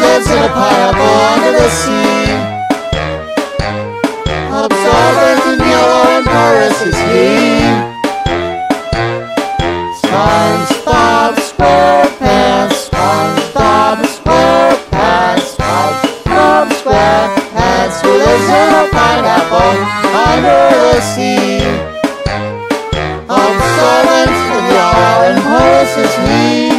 lives in a pile born of the sea. Absorbent in yellow and porous is he. SpongeBob SquarePants, SpongeBob SquarePants, SpongeBob SquarePants, who lives in a pineapple under the sea. Absorbent in yellow and porous is he.